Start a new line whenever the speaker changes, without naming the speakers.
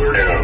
Weirdo.